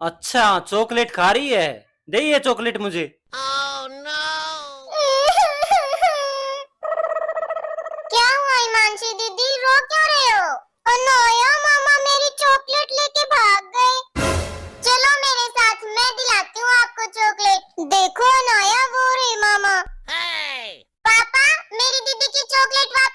अच्छा चॉकलेट खा रही है? दे ये चॉकलेट मुझे। oh, no. क्या हुआ हिमांशी दीदी? रो क्यों रहे हो? अनोया मामा मेरी चॉकलेट लेके भाग गए। चलो मेरे साथ मैं दिलाती हूँ आपको चॉकलेट। देखो अनोया वो रही मामा। Hey. पापा मेरी दीदी की चॉकलेट वापस